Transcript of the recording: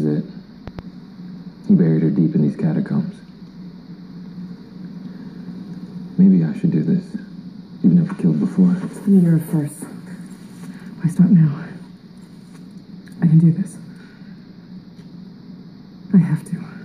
is it. He buried her deep in these catacombs. Maybe I should do this. You've never killed before. It's the year of first. Why start now? I can do this. I have to.